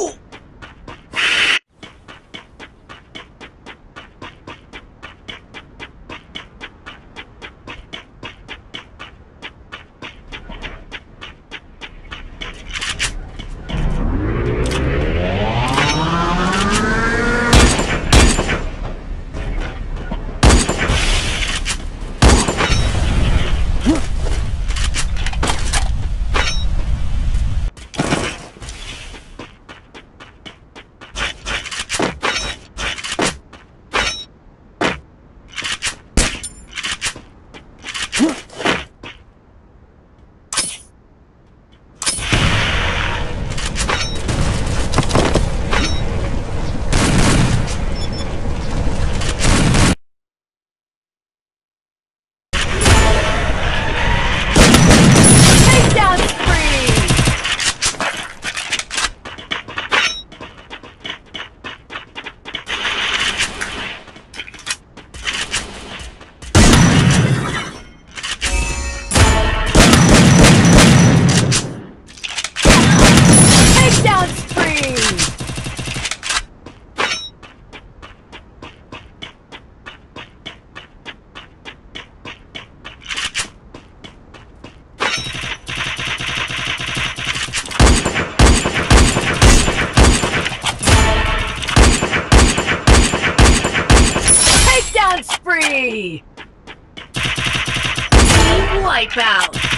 动。Wipeout.